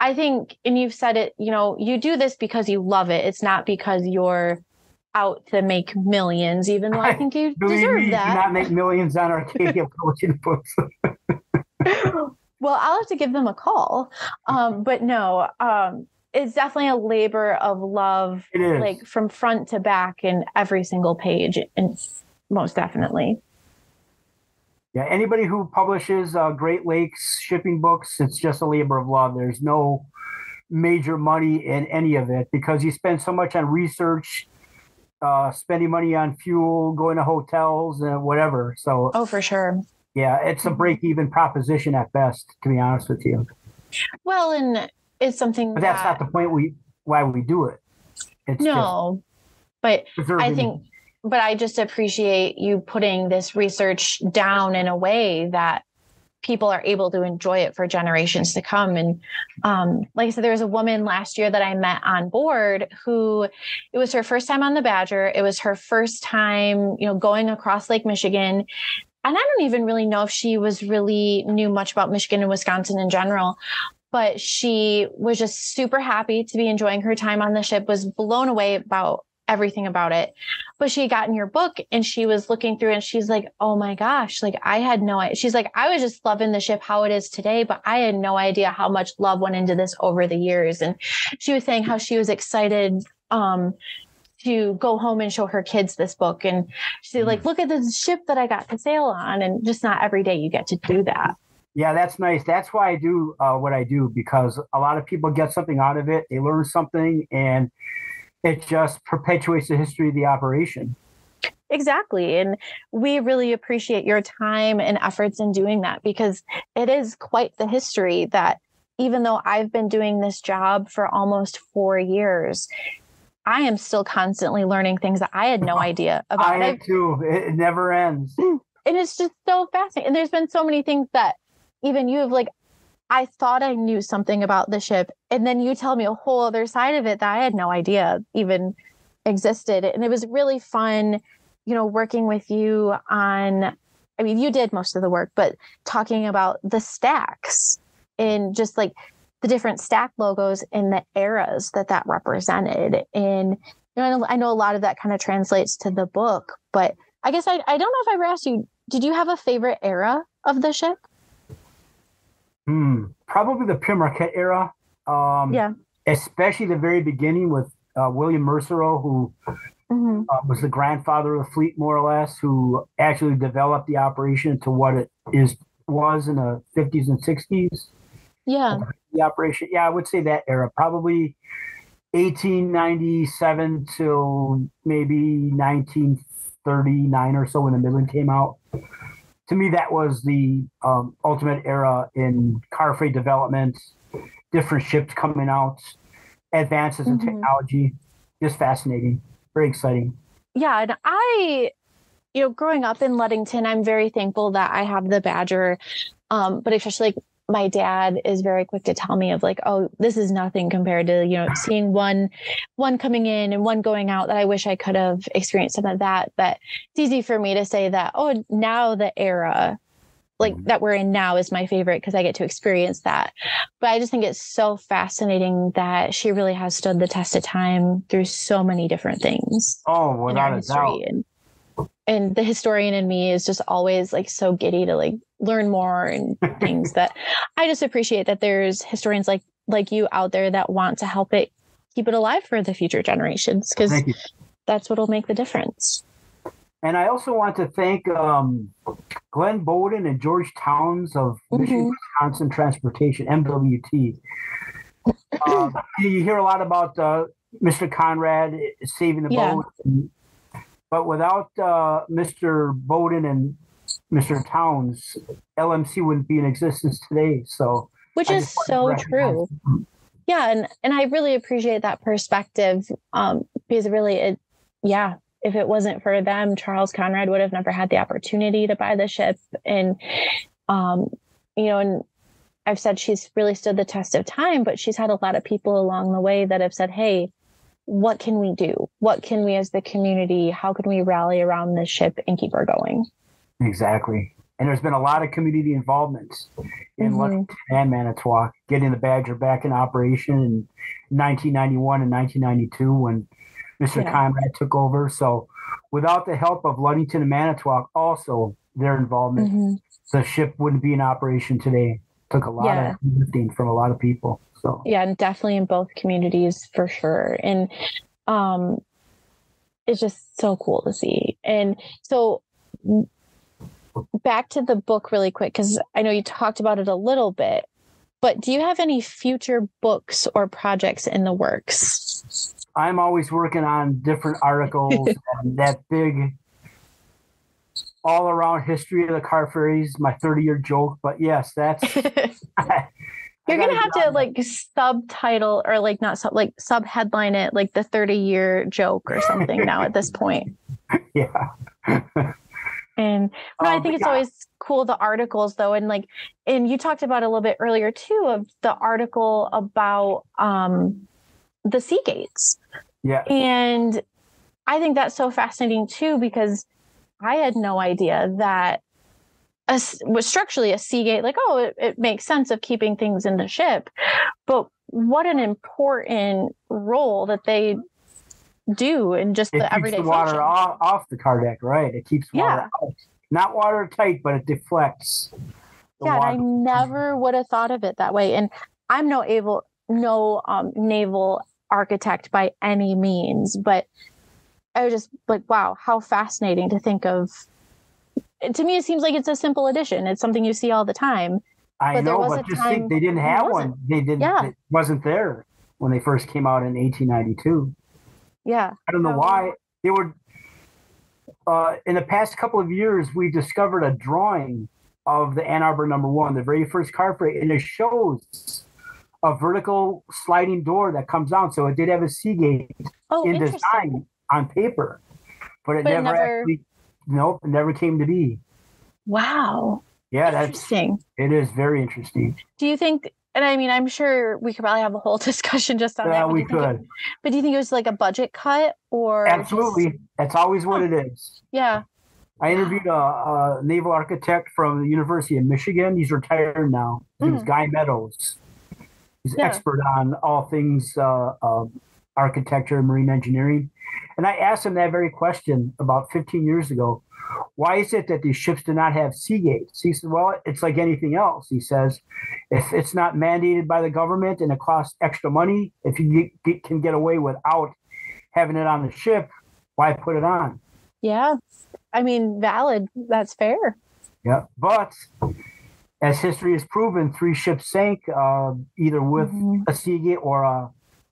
I think, and you've said it, you know, you do this because you love it. It's not because you're out to make millions, even though I I- think you deserve me, you that. do not make millions on Arcadia publishing books. well, I'll have to give them a call. Um, but no, um, it's definitely a labor of love, like from front to back in every single page, and most definitely. Yeah, anybody who publishes uh, Great Lakes shipping books, it's just a labor of love. There's no major money in any of it because you spend so much on research, uh, spending money on fuel, going to hotels, and whatever. So, Oh, for sure. yeah, it's a break even proposition at best, to be honest with you. Well, and it's something But that's that not the point we why we do it. It's no, but I think, but I just appreciate you putting this research down in a way that people are able to enjoy it for generations to come. And um, like I said, there was a woman last year that I met on board who it was her first time on the Badger. It was her first time, you know, going across Lake Michigan. And I don't even really know if she was really knew much about Michigan and Wisconsin in general but she was just super happy to be enjoying her time on the ship was blown away about everything about it. But she had gotten your book and she was looking through and she's like oh my gosh like i had no idea she's like i was just loving the ship how it is today but i had no idea how much love went into this over the years. And she was saying how she was excited um to go home and show her kids this book. And she's like look at the ship that i got to sail on. And just not every day you get to do that Yeah, that's nice. That's why I do uh, what I do because a lot of people get something out of it. They learn something, and it just perpetuates the history of the operation. Exactly. And we really appreciate your time and efforts in doing that because it is quite the history that even though I've been doing this job for almost four years, I am still constantly learning things that I had no idea about. I am too. It, it never ends. and it's just so fascinating. And there's been so many things that even you have like, I thought I knew something about the ship, and then you tell me a whole other side of it that I had no idea even existed. And it was really fun, you know, working with you on. I mean, you did most of the work, but talking about the stacks and just like the different stack logos and the eras that that represented. And you know, I know, a lot of that kind of translates to the book, but I guess I, I don't know if I ever asked you, did you have a favorite era of the ship? Hmm. Probably the Pere Marquette era. Um, Yeah. Especially the very beginning with uh, William Mercereau, who Mm-hmm. uh, was the grandfather of the fleet, more or less, who actually developed the operation to what it is was in the 50s and 60s. Yeah. the operation. Yeah, I would say that era, probably 1897 till maybe 1939 or so when the Midland came out. To me, that was the um, ultimate era in car ferry development, different ships coming out, advances in Mhm. technology. Just fascinating, very exciting. Yeah. And I, you know, growing up in Ludington, I'm very thankful that I have the Badger. Um, but especially like my dad is very quick to tell me of like oh this is nothing compared to you know seeing one one coming in and one going out that i wish i could have experienced some of that but it's easy for me to say that oh now the era like Mhm. that we're in now is my favorite because i get to experience that but i just think it's so fascinating that she really has stood the test of time through so many different things Oh, without a doubt. and and the historian in me is just always like so giddy to like learn more and things that I just appreciate that there's historians like like you out there that want to help it keep it alive for the future generations because that's what'll make the difference. And I also want to thank um, Glenn Bowden and George Towns of Michigan Mhm. Wisconsin Transportation, MWT. Um, you hear a lot about uh, Mr. Conrad saving the Yeah. boat, but without uh, Mr. Bowden and Mr. Towns, LMC wouldn't be in existence today. So, Which I is just wanted to so true. them. Yeah, and and I really appreciate that perspective um because really it yeah, if it wasn't for them, Charles Conrad would have never had the opportunity to buy the ship and um you know and I've said she's really stood the test of time, but she's had a lot of people along the way that have said, "Hey, what can we do? What can we as the community, how can we rally around this ship and keep her going?" Exactly. And there's been a lot of community involvement in Mhm. Ludington and Manitowoc, getting the Badger back in operation in 1991 and 1992 when Mr. Yeah. Conrad took over. So, without the help of Ludington and Manitowoc, also their involvement, Mhm. the ship wouldn't be in operation today. Took a lot Yeah. of lifting from a lot of people. So, yeah and definitely in both communities for sure and um it's just so cool to see and so back to the book really quick because i know you talked about it a little bit but do you have any future books or projects in the works I'm always working on different articles and that big all around history of the car ferries, my 30 year joke. But yes, that's. you're gonna have to like subtitle or like not sub like sub headline it like the 30 year joke or something now at this point Yeah. And no, I Um, think it's yeah. always cool the articles though, and like, and you talked about a little bit earlier too of the article about um the Seagates, Yeah. and I think that's so fascinating too because I had no idea that a was structurally a Seagate. Like, oh, it, it makes sense of keeping things in the ship, but what an important role that they do in just It the keeps everyday the water function. off, off the car deck, right? It keeps water out. Not watertight, but it deflects. yeah, I never would have thought of it that way. And I'm no able, no um, naval architect by any means, but I was just like, wow, how fascinating to think of. To me, it seems like it's a simple addition. It's something you see all the time. I but there know, but just think they didn't have one. They didn't. Yeah. It wasn't there when they first came out in 1892. Yeah. I don't know why they were. Uh, in the past couple of years, we discovered a drawing of the Ann Arbor Number One, the very first car ferry, and it shows a vertical sliding door that comes out. So it did have a Seagate Oh, in design on paper, but it But never, never- actually. Nope, it never came to be. Wow. Yeah, that's Interesting. it is very interesting. Do you think? And I mean, I'm sure we could probably have a whole discussion just on Yeah, that. do we think it- could but do you think it was like a budget cut or just- absolutely. That's always what it is. yeah. I interviewed a, a naval architect from the University of Michigan. He's retired now. His Mhm. Guy Meadows. He's Yeah. expert on all things uh, uh, architecture and marine engineering. And I asked him that very question about 15 years ago. Why is it that these ships do not have sea gates? He said, Well, it's like anything else. He says, if it's not mandated by the government and it costs extra money, if you get, can get away without having it on the ship, why put it on? Yeah. I mean, valid. That's fair. Yeah, but as history has proven, three ships sank uh, either with Mhm. a Seagate or a,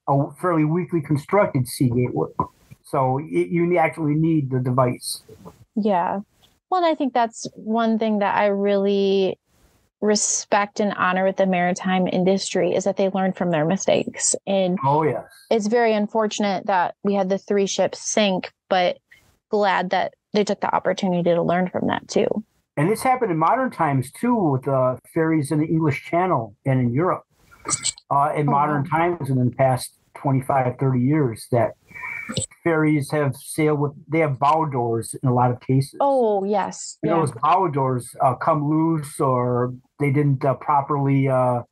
a fairly weakly constructed Seagate. So y- you actually need the device. Yeah. Well, and I think that's one thing that I really respect and honor with the maritime industry is that they learn from their mistakes. And Oh yes, it's very unfortunate that we had the three ships sink, but glad that they took the opportunity to learn from that too. and this happened in modern times too with uh, ferries in the English Channel and in Europe. Uh, in Oh, modern wow. times, and in the past 25, 30 years, that ferries have sailed with, they have bow doors in a lot of cases. Oh, yes. Yeah. those bow doors uh, come loose or they didn't uh, properly uh,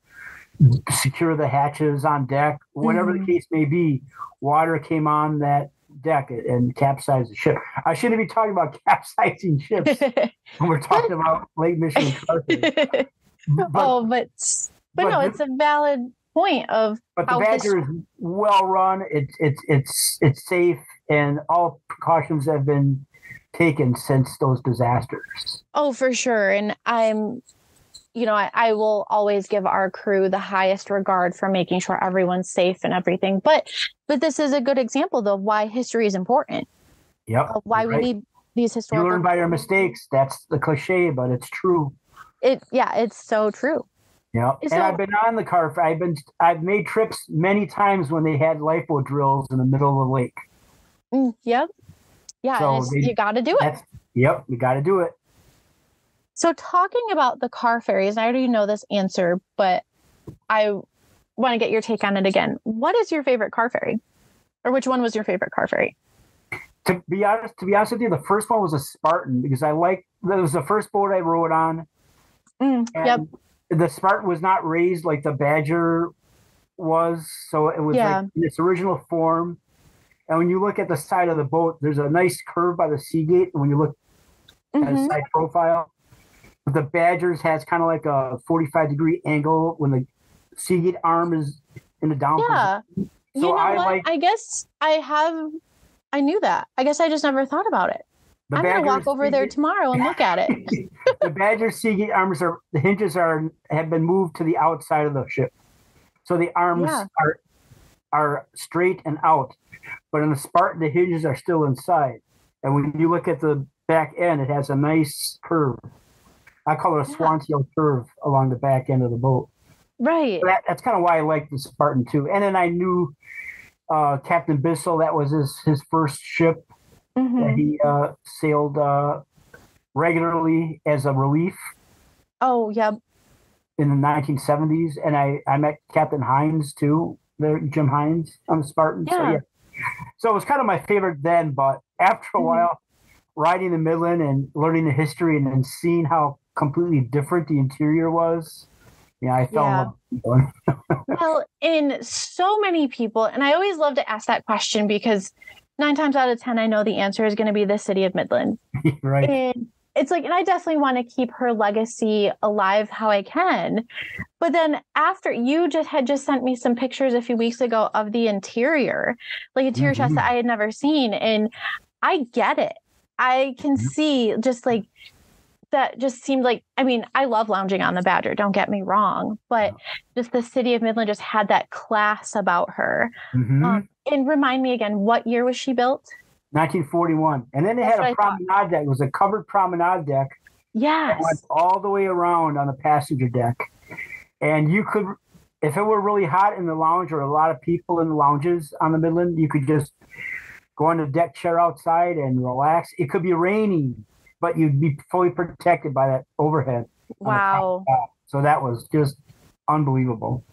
secure the hatches on deck, whatever Mhm. the case may be, water came on that deck and capsized the ship. I shouldn't be talking about capsizing ships when we're talking about Lake Michigan. But, oh, but but, but no, it's a valid point of but the Badger is well run. It's it's it's it's safe, and all precautions have been taken since those disasters. Oh, for sure. And I'm, you know, I, I will always give our crew the highest regard for making sure everyone's safe and everything. But but this is a good example though of why history is important. Yep. Of why right. we need these You historical learn by your mistakes. That's the cliche, but it's true. It yeah, it's so true. Yeah, and I've been on the car. I've been I've made trips many times when they had lifeboat drills in the middle of the lake. Mm, yep. Yeah, So they- you got to do it. Yep, you got to do it. So talking about the car ferries, I already know this answer, but I want to get your take on it again. What is your favorite car ferry? Or which one was your favorite car ferry? To be honest, to be honest with you, the first one was a Spartan because I like that was the first boat I rode on. Mm, yep. The Spartan was not raised like the Badger was, so it was Yeah. like in its original form. And when you look at the side of the boat, there's a nice curve by the Seagate. And when you look at a Mhm. side profile. The Badgers has kind of like a 45 degree angle when the Seagate arm is in the down. Yeah. position. you So know I what? like- I guess I have I knew that. I guess I just never thought about it. The I'm gonna walk over there tomorrow and look at it. the Badger Seagate arms are the hinges are have been moved to the outside of the ship, so the arms Yeah. are are straight and out. But in the Spartan, the hinges are still inside. And when you look at the back end, it has a nice curve. I call it a Yeah. swan tail curve along the back end of the boat. Right. that, that's kind of why I like the Spartan too. And then I knew uh, Captain Bissell. That was his his first ship Mhm. he uh, sailed uh, regularly as a relief Oh, yeah. in the 1970s. And I I met Captain Hines too. There, Jim Hines on the Spartan. So Yeah. yeah. So it was kind of my favorite then, but after a Mhm. while, riding the Midland and learning the history and then seeing how completely different the interior was, yeah, I fell Yeah. in love. Well, in so many people, and I always love to ask that question because nine times out of 10, I know the answer is going to be the city of Midland. right. And it's like, and I definitely want to keep her legacy alive how I can. But then after you just had just sent me some pictures a few weeks ago of the interior, like interior shots mm-hmm. that I had never seen. And I get it. I can see just like that just seemed like I mean, I love lounging on the Badger, don't get me wrong, but just the city of Midland just had that class about her. Mhm. Um, and remind me again, what year was she built? 1941. And then they That's had a what I thought. promenade deck. It was a covered promenade deck Yes. went all the way around on the passenger deck. And you could, if it were really hot in the lounge or a lot of people in the lounges on the Midland, you could just go on the deck chair outside and relax. It could be raining, but you'd be fully protected by that overhead. Wow. So that was just unbelievable.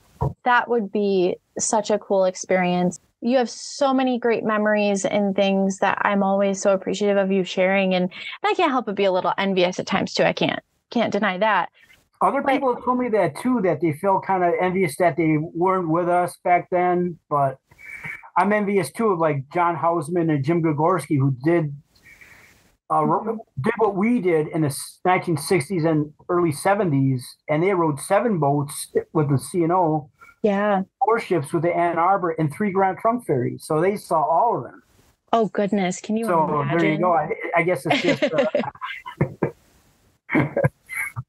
that would be such a cool experience. You have so many great memories and things that I'm always so appreciative of you sharing. And, I can't help but be a little envious at times too. I can't can't deny that. Other But- people have told me that too, that they feel kind of envious that they weren't with us back then. But I'm envious too of like John Hausman and Jim Gregorski, who did uh, did what we did in the 1960s and early 70s, and they rode seven boats with the C&O, Yeah. four ships with the Ann Arbor, and three Grand Trunk ferries. So they saw all of them. Oh goodness. Can you so imagine? there you go. I, I guess it's just. Uh,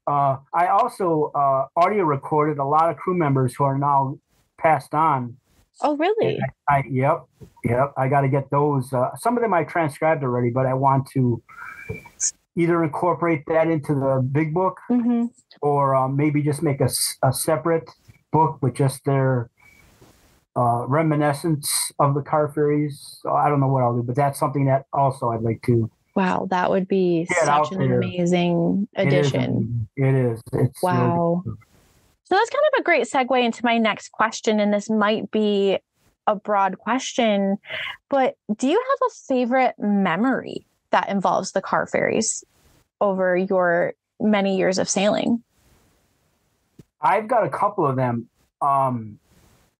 Uh, I also uh, audio recorded a lot of crew members who are now passed on. Oh really? I yep, yep. I got to get those. Uh, some of them I transcribed already, but I want to either incorporate that into the big book hmm or uh, maybe just make a, a separate book with just their uh, reminiscence of the car ferries. So I don't know what I'll do, but that's something that also I'd like to Wow, that would be such an there. amazing addition. It is. It's Wow. good. So that's kind of a great segue into my next question. And this might be a broad question, but do you have a favorite memory that involves the car ferries over your many years of sailing? I've got a couple of them. Um,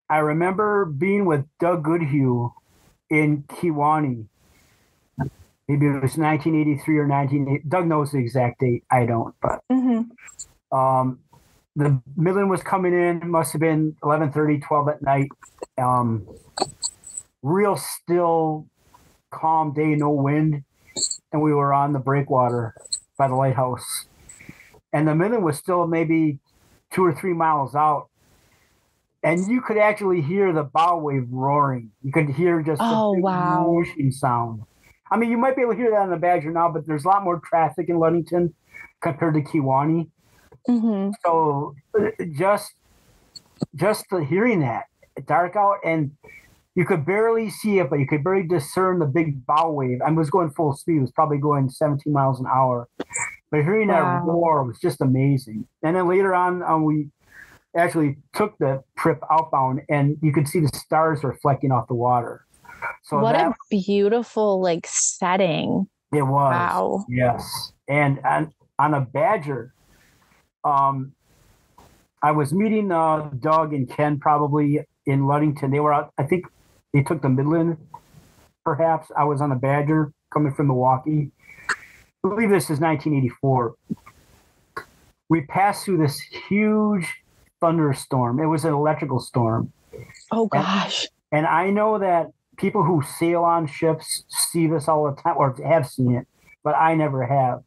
I remember being with Doug Goodhue in Kewaunee. Maybe it was 1983 or 1980. Doug knows the exact date. I don't, but Mm-hmm. um, the Midland was coming in. It must have been 11:30, 12 at night. Um, real still, calm day, no wind, and we were on the breakwater by the lighthouse. And the Midland was still maybe two or three miles out, and you could actually hear the bow wave roaring. You could hear just Oh, wow. whooshing sound. I mean, you might be able to hear that on the Badger now, but there's a lot more traffic in Ludington compared to Kewaunee. Mm-hmm. So just just the hearing that dark out and you could barely see it, but you could barely discern the big bow wave. I was going full speed; it was probably going 17 miles an hour. But hearing that roar was just amazing. And then later on, um, we actually took the trip outbound, and you could see the stars reflecting off the water. So what that a beautiful like setting. it was. Wow. Yes, and on on a Badger, um, I was meeting uh, Doug and Ken probably in Ludington. They were out. I think they took the Midland. Perhaps I was on a Badger coming from Milwaukee. I believe this is 1984. We passed through this huge thunderstorm. It was an electrical storm. Oh gosh. And I know that people who sail on ships see this all the time or have seen it, but I never have.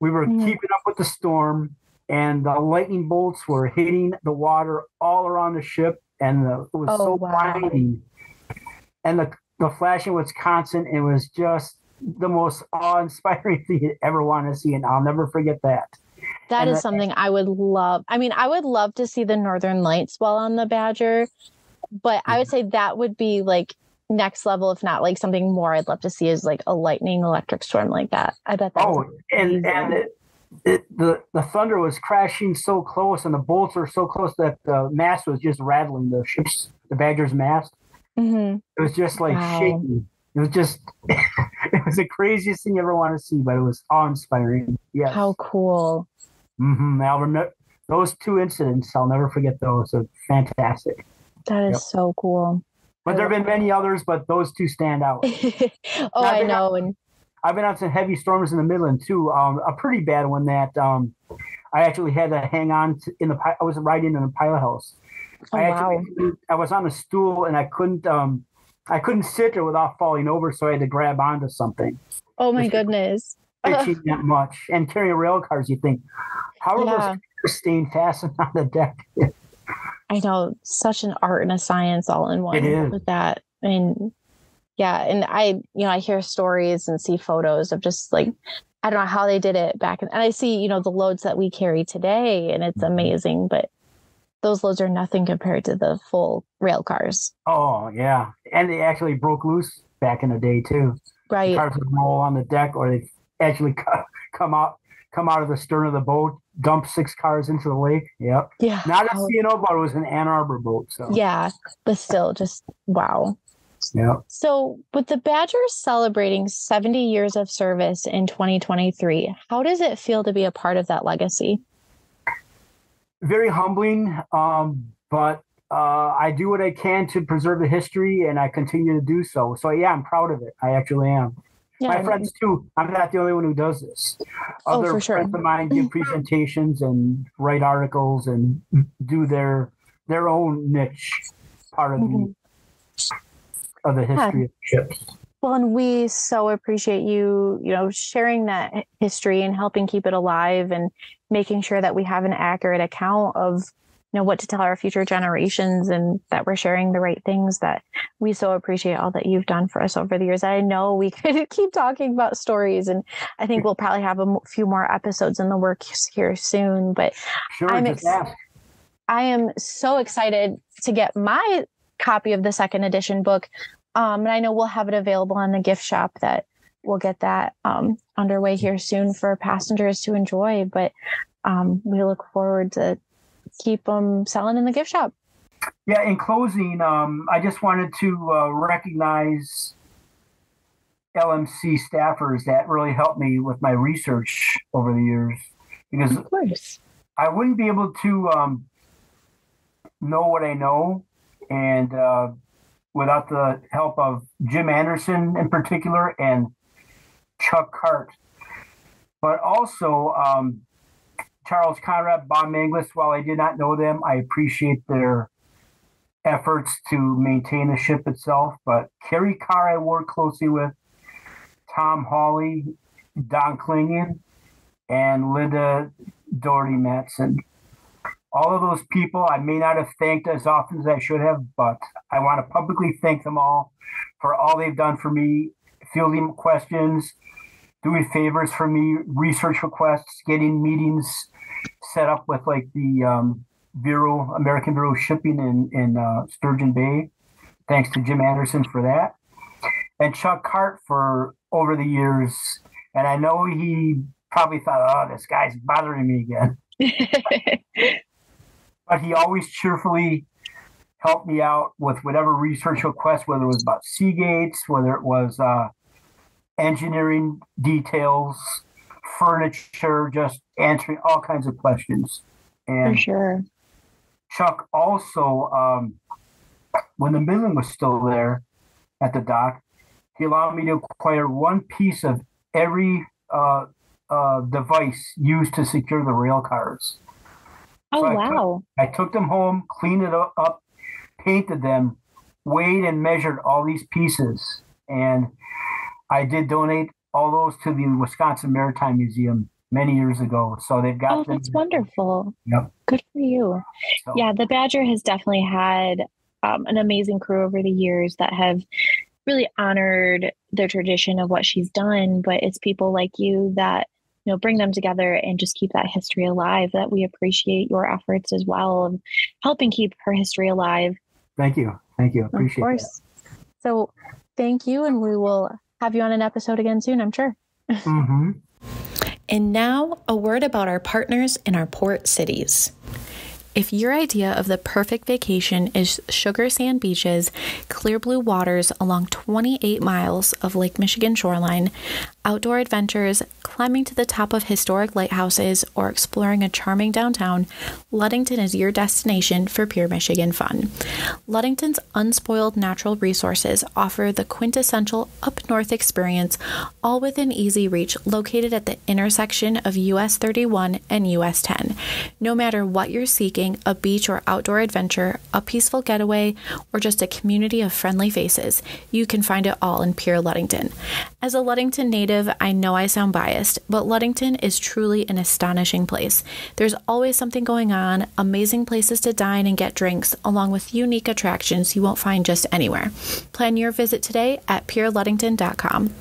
We were keeping up with the storm, and the lightning bolts were hitting the water all around the ship, and the, it was Oh, so wow. blinding. And the, the flashing was constant. It was just the most awe inspiring thing you ever want to see, and I'll never forget that. That And is something I would love. I mean, I would love to see the Northern Lights while on the Badger, but I would say that would be like next level, if not like something more I'd love to see is like a lightning electric storm like that. I bet that. Oh, and and it, it, the the thunder was crashing so close, and the bolts were so close that the mast was just rattling. The ship's the Badger's mast. hmm It was just like Wow. shaking. It was just. it was the craziest thing you ever want to see, but it was awe inspiring. Yes. How cool. Mm-hmm. I'll remember those two incidents. I'll never forget those. They're fantastic. That is Yep. so cool. But there have been many others, but those two stand out. oh, I know. And I've been on some heavy storms in the Midland too. Um, a pretty bad one that um, I actually had to hang on to in the. I was riding in a pilot house. oh, I wow. actually I was on a stool and I couldn't um, I couldn't sit there without falling over, so I had to grab onto something. Oh, my goodness. Itching that much and carrying rail cars, you think, how are Yeah. those staying fastened on the deck? I know such an art and a science all in one with that. And yeah, and I, you know, I hear stories and see photos of just like I don't know how they did it back, and I see you know the loads that we carry today, and it's Mhm. amazing. But those loads are nothing compared to the full rail cars, Oh yeah, and they actually broke loose back in the day too. right? Cars would roll on the deck, or they actually come out come out of the stern of the boat, dump six cars into the lake. Yep. Yeah, Not a C&O boat; it was an Ann Arbor boat. So yeah, but still, just wow. Yeah. So, with the Badgers celebrating 70 years of service in 2023, how does it feel to be a part of that legacy? very humbling, um, but uh, I do what I can to preserve the history, and I continue to do so. So yeah, I'm proud of it. I actually am. My friends too. I'm not the only one who does this. Oh, Other for sure. friends of mine give presentations and write articles and do their their own niche part of Mhm. the of the history of ships. Well, and we so appreciate you, you know, sharing that history and helping keep it alive and making sure that we have an accurate account of, know, what to tell our future generations and that we're sharing the right things that we so appreciate all that you've done for us over the years. I know we could keep talking about stories and I think we'll probably have a few more episodes in the works here soon, but Sure, I'm ex-. I am so excited to get my copy of the second edition book. Um, and I know we'll have it available on the gift shop that we'll get that um, underway here soon for passengers to enjoy. But um, we look forward to keep them selling in the gift shop. Yeah, in closing, um, I just wanted to uh, recognize LMC staffers that really helped me with my research over the years because. I wouldn't be able to um, know what I know and uh, without the help of Jim Anderson in particular and Chuck Hart. But also um, Charles Conrad, Bob Manglitz, while I did not know them, I appreciate their efforts to maintain the ship itself. But Kerry Carr, I worked closely with, Tom Hawley, Don Klingon, and Linda Doherty Matson. All of those people I may not have thanked as often as I should have, but I want to publicly thank them all for all they've done for me, fielding questions, doing favors for me, research requests, getting meetings set up with like the um, Bureau, American Bureau of Shipping in, in uh, Sturgeon Bay. Thanks to Jim Anderson for that. And Chuck Hart for over the years. And I know he probably thought, oh, this guy's bothering me again. but he always cheerfully helped me out with whatever research request, whether it was about Seagates, whether it was uh, engineering details, furniture, just answering all kinds of questions. And For sure. Chuck also, um, when the Midland was still there at the dock, he allowed me to acquire one piece of every uh, uh, device used to secure the rail cars. Oh, so I wow. Took, I took them home, cleaned it up, painted them, weighed and measured all these pieces. And I did donate all those to the Wisconsin Maritime Museum many years ago. So they've got. Oh, that's wonderful. Yep. Good for you. So. Yeah, the Badger has definitely had um, an amazing crew over the years that have really honored the tradition of what she's done. But it's people like you that you know bring them together and just keep that history alive. That we appreciate your efforts as well of helping keep her history alive. Thank you. Thank you. Appreciate it. Of course. That. So thank you, and we will have you on an episode again soon. I'm sure. Mm-hmm. And now, a word about our partners in our port cities. If your idea of the perfect vacation is sugar sand beaches, clear blue waters along 28 miles of Lake Michigan shoreline, outdoor adventures, climbing to the top of historic lighthouses, or exploring a charming downtown, Ludington is your destination for pure Michigan fun. Ludington's unspoiled natural resources offer the quintessential up north experience, all within easy reach, located at the intersection of US 31 and US 10. No matter what you're seeking a beach or outdoor adventure, a peaceful getaway, or just a community of friendly faces you can find it all in pure Ludington. As a Ludington native, I know I sound biased, but Ludington is truly an astonishing place. There's always something going on, amazing places to dine and get drinks, along with unique attractions you won't find just anywhere. Plan your visit today at pureludington.com.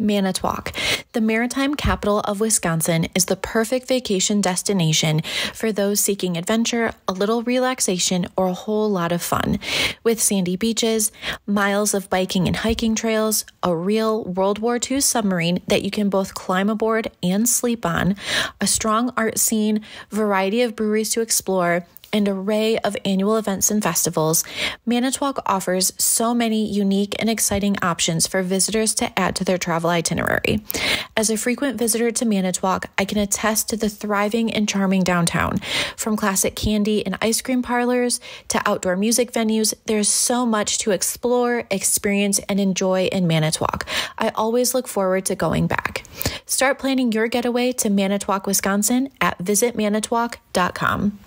Manitowoc. The maritime capital of Wisconsin is the perfect vacation destination for those seeking adventure, a little relaxation, or a whole lot of fun. With sandy beaches, miles of biking and hiking trails, a real World War II submarine that you can both climb aboard and sleep on, a strong art scene, variety of breweries to explore, and array of annual events and festivals, Manitowoc offers so many unique and exciting options for visitors to add to their travel itinerary. As a frequent visitor to Manitowoc, I can attest to the thriving and charming downtown. From classic candy and ice cream parlors to outdoor music venues, there's so much to explore, experience, and enjoy in Manitowoc. I always look forward to going back. Start planning your getaway to Manitowoc, Wisconsin at visitmanitowoc.com.